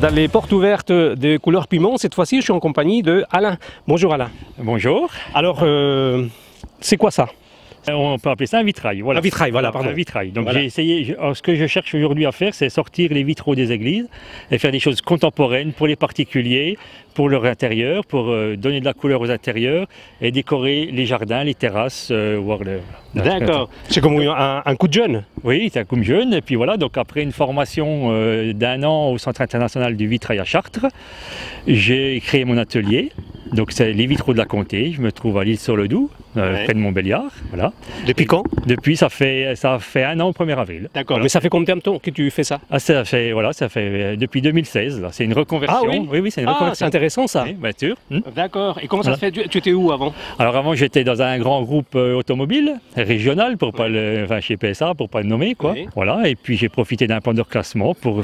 dans les portes ouvertes de couleur piment. Cette fois-ci, je suis en compagnie de Alain. Bonjour Alain. Bonjour. Alors, euh, c'est quoi ça? On peut appeler ça un vitrail. Voilà. Un vitrail, voilà, pardon. Un vitrail. Donc Voilà. j'ai essayé. je- alors, ce que je cherche aujourd'hui à faire, c'est sortir les vitraux des églises et faire des choses contemporaines pour les particuliers, pour leur intérieur, pour euh, donner de la couleur aux intérieurs et décorer les jardins, les terrasses, euh, voir le. D'accord. C'est comme un, un coup de jeune. Oui, c'est un comme jeune. Et puis voilà, donc après une formation euh, d'un an au Centre international du vitrail à Chartres, j'ai créé mon atelier. Donc c'est les vitraux de la Comté. Je me trouve à l'île sur le Doubs, euh, Ouais. près de Montbéliard. Voilà. Depuis quand? Depuis, ça fait, ça fait un an au 1er avril. D'accord. Voilà. Mais ça fait combien de temps que tu fais ça? Ah, ça fait, voilà, ça fait euh, depuis 2016. là. C'est une reconversion. Ah oui? Oui, c'est une Ah, c'est reconversion. intéressant ça. Oui, bien sûr. Hmm. D'accord. Et comment ça se fait? Tu, tu étais où avant? Alors avant, j'étais dans un grand groupe euh, automobile régional, pour pas le, enfin chez PSA, pour pas le nommer, quoi. Oui. Voilà. Et puis j'ai profité d'un plan de reclassement pour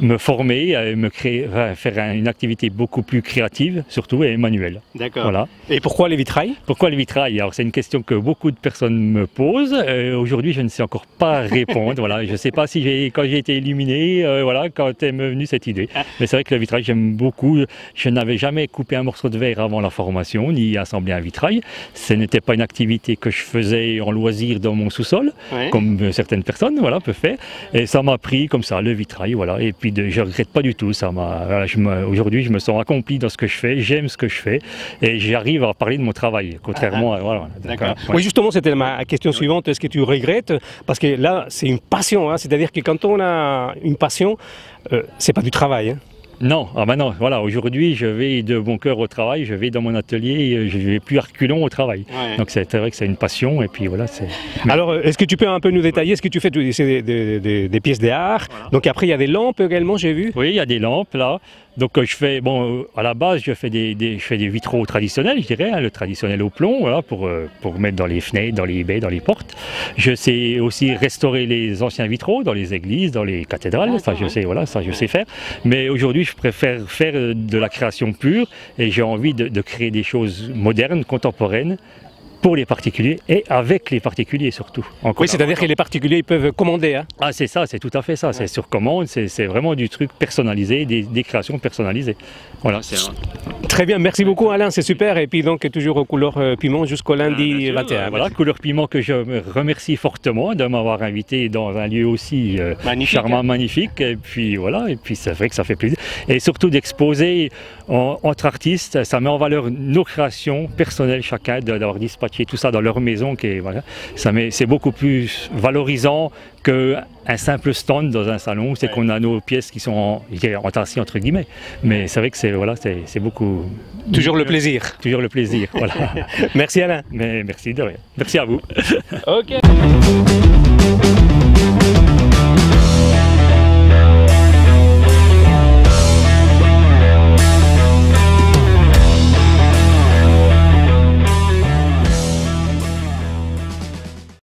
me former, me créer, enfin, faire un- une activité beaucoup plus créative, surtout et manuelle. D'accord. Voilà. Et pourquoi les vitrails Pourquoi le Alors c'est une question que beaucoup de personnes me posent. Euh, Aujourd'hui, je ne sais encore pas répondre. voilà, je ne sais pas si j'ai, quand j'ai été illuminé, euh, voilà, quand est venue cette idée. Mais c'est vrai que le vitrail, j'aime beaucoup. Je n'avais jamais coupé un morceau de verre avant la formation, ni assemblé un vitrail. Ce n'était pas une activité que je faisais en loisir dans mon sous-sol, Ouais. comme euh, certaines personnes, voilà, peuvent faire. Et ça m'a pris comme ça, le vitrail, voilà. Et puis de, je regrette pas du tout. Ça m'a. voilà, Aujourd'hui, je me sens accompli dans ce que je fais. J'aime ce que je fais, et j'arrive à parler de mon travail, contrairement à voilà. D'accord. Oui, justement, c'était ma question suivante. Est-ce que tu regrettes Parce que là, c'est une passion. hein. C'est-à-dire que quand on a une passion, euh, c'est pas du travail. hein. Non, ah bah non, voilà, aujourd'hui je vais de bon cœur au travail, je vais dans mon atelier, et je vais plus reculons au travail. Donc c'est vrai que c'est une passion et puis voilà, c'est. Alors, euh, est-ce que tu peux un peu nous détailler ce que tu fais C'est des, des- des- des pièces d'art? Donc après, il y a des lampes également, j'ai vu. Oui, il y a des lampes là. Donc euh, je fais, bon, euh, à la base je fais des, des- je fais des vitraux traditionnels, je dirais, hein, le traditionnel au plomb, voilà, pour, euh, pour mettre dans les fenêtres, dans les baies, dans les portes. Je sais aussi restaurer les anciens vitraux dans les églises, dans les cathédrales, ça je sais, voilà, ça je sais faire. Mais aujourd'hui je préfère faire de la création pure et j'ai envie de, de créer des choses modernes, contemporaines pour les particuliers et avec les particuliers surtout. Oui, c'est-à-dire que les particuliers ils peuvent commander. hein. ah, c'est ça, c'est tout à fait ça. C'est sur commande, c'est vraiment du truc personnalisé, des, des créations personnalisées. Voilà, c'est Très bien, merci beaucoup Alain, c'est super. Et puis donc toujours aux couleurs euh, piment jusqu'au lundi Bien sûr, 21. euh, Voilà, couleur piment que je me remercie fortement de m'avoir invité dans un lieu aussi euh, Magnifique, charmant, hein. magnifique. Et puis voilà, et puis c'est vrai que ça fait plaisir. Et surtout d'exposer en- entre artistes, ça met en valeur nos créations personnelles chacun, d'avoir tout ça dans leur maison. Qui est, voilà, ça met- c'est beaucoup plus valorisant qu'un simple stand dans un salon. C'est qu'on a nos pièces qui sont en, entassées entre guillemets. Mais c'est vrai que c'est voilà, c'est c'est beaucoup. Toujours le plaisir. Toujours le plaisir. voilà. Merci Alain. Mais merci de rien. Merci à vous. Ok.